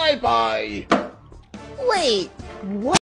Bye bye. Wait, what?